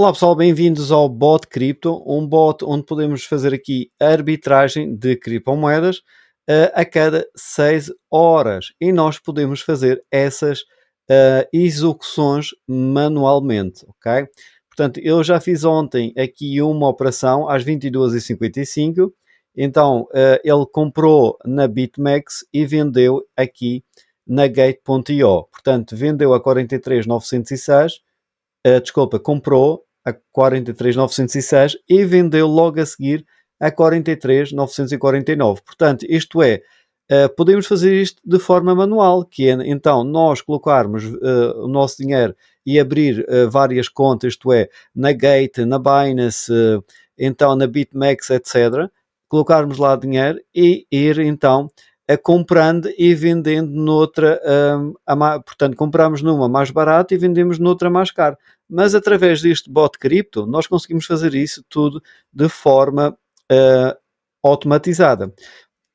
Olá pessoal, bem-vindos ao Bot Cripto, um bot onde podemos fazer aqui arbitragem de criptomoedas uh, a cada 6 horas e nós podemos fazer essas uh, execuções manualmente, ok? Portanto, eu já fiz ontem aqui uma operação às 22h55, então uh, ele comprou na BitMEX e vendeu aqui na Gate.io, portanto vendeu a 43.906 uh, desculpa, comprou a 43,906 e vendeu logo a seguir a 43,949. Portanto, isto é, uh, podemos fazer isto de forma manual, que é então nós colocarmos uh, o nosso dinheiro e abrir uh, várias contas, isto é, na Gate, na Binance, então na BitMEX, etc. Colocarmos lá dinheiro e ir então comprando e vendendo noutra, um, a, portanto, compramos numa mais barata e vendemos noutra mais cara. Mas através deste bot cripto, nós conseguimos fazer isso tudo de forma uh, automatizada.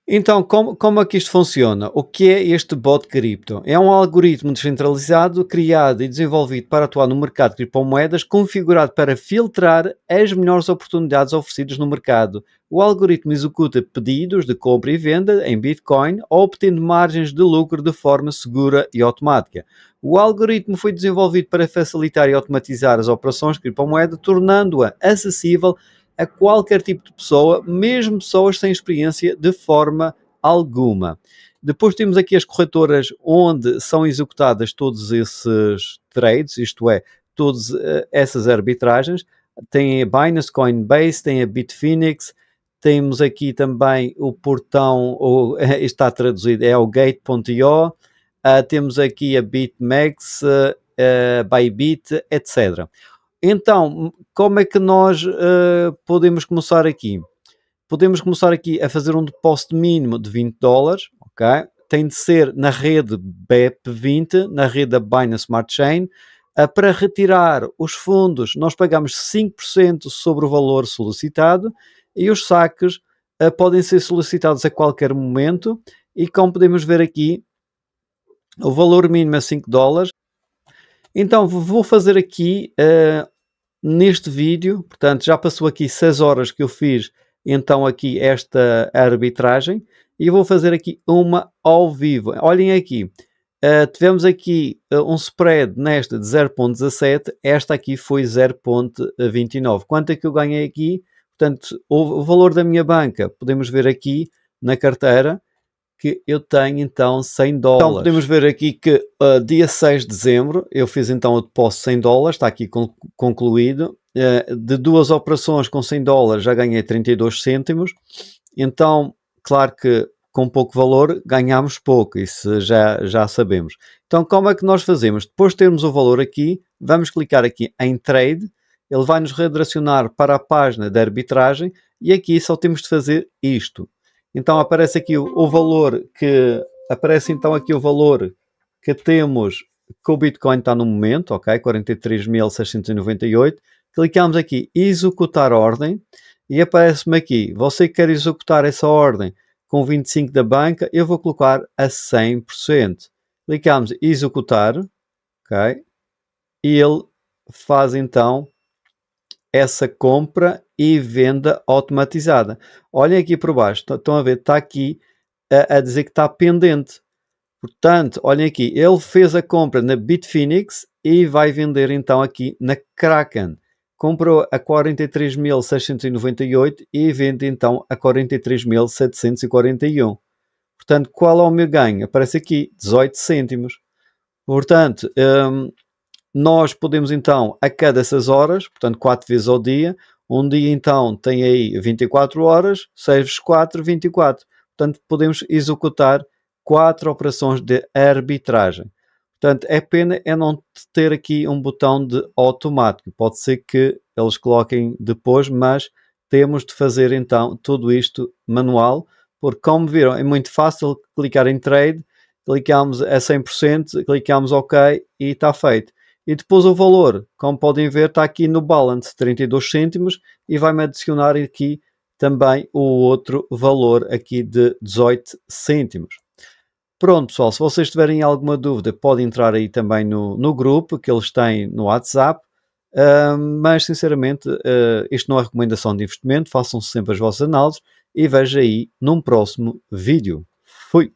Então, como, como é que isto funciona? O que é este bot cripto? É um algoritmo descentralizado criado e desenvolvido para atuar no mercado de criptomoedas, configurado para filtrar as melhores oportunidades oferecidas no mercado. O algoritmo executa pedidos de compra e venda em Bitcoin, obtendo margens de lucro de forma segura e automática. O algoritmo foi desenvolvido para facilitar e automatizar as operações de criptomoeda, tornando-a acessível a qualquer tipo de pessoa, mesmo pessoas sem experiência de forma alguma. Depois temos aqui as corretoras onde são executadas todos esses trades, isto é, todas uh, essas arbitragens. Tem a Binance, Coinbase, tem a Bitfinex, temos aqui também o portão, ou, está traduzido, é o Gate.io, uh, temos aqui a BitMEX, uh, Bybit, etc. Então, como é que nós uh, podemos começar aqui? Podemos começar aqui a fazer um depósito mínimo de 20 dólares, ok? Tem de ser na rede BEP20, na rede da Binance Smart Chain. Uh, para retirar os fundos, nós pagamos 5% sobre o valor solicitado e os saques uh, podem ser solicitados a qualquer momento. E como podemos ver aqui, o valor mínimo é 5 dólares. Então vou fazer aqui uh, neste vídeo, portanto, já passou aqui 6 horas que eu fiz então aqui esta arbitragem e vou fazer aqui uma ao vivo. Olhem aqui, uh, tivemos aqui uh, um spread nesta de 0.17, esta aqui foi 0.29. Quanto é que eu ganhei aqui? Portanto, o, o valor da minha banca, podemos ver aqui na carteira, que eu tenho então 100 dólares. Então podemos ver aqui que uh, dia 6 de dezembro eu fiz então o depósito 100 dólares, está aqui concluído. Uh, de duas operações com 100 dólares já ganhei 32 cêntimos. Então, claro que com pouco valor ganhamos pouco, isso já, já sabemos. Então, como é que nós fazemos? Depois de termos o valor aqui, vamos clicar aqui em Trade, ele vai nos redirecionar para a página de arbitragem e aqui só temos de fazer isto. Então aparece aqui o, valor que aparece então aqui o valor que temos que o Bitcoin está no momento, ok? 43.698. Clicamos aqui executar ordem e aparece-me aqui, você quer executar essa ordem com 25 da banca, eu vou colocar a 100%. Clicamos executar, ok? E ele faz então essa compra e venda automatizada. Olhem aqui por baixo, estão a ver, está aqui a, a, dizer que está pendente. Portanto, olhem aqui, ele fez a compra na Bitfinex e vai vender então aqui na Kraken. Comprou a 43.698 e vende então a 43.741. Portanto, qual é o meu ganho? Aparece aqui 18 cêntimos. Portanto, hum, nós podemos então, a cada essas horas, portanto 4 vezes ao dia, um dia então tem aí 24 horas, 6 vezes 4, 24. Portanto, podemos executar quatro operações de arbitragem. Portanto, é pena é não ter aqui um botão de automático. Pode ser que eles coloquem depois, mas temos de fazer então tudo isto manual, porque como viram, é muito fácil clicar em trade, clicamos a 100%, clicamos OK e está feito. E depois o valor, como podem ver, está aqui no balance, 32 cêntimos, e vai-me adicionar aqui também o outro valor aqui de 18 cêntimos. Pronto, pessoal, se vocês tiverem alguma dúvida, podem entrar aí também no, no grupo que eles têm no WhatsApp. Uh, mas sinceramente, uh, isto não é recomendação de investimento, façam sempre as vossas análises e veja aí num próximo vídeo. Fui!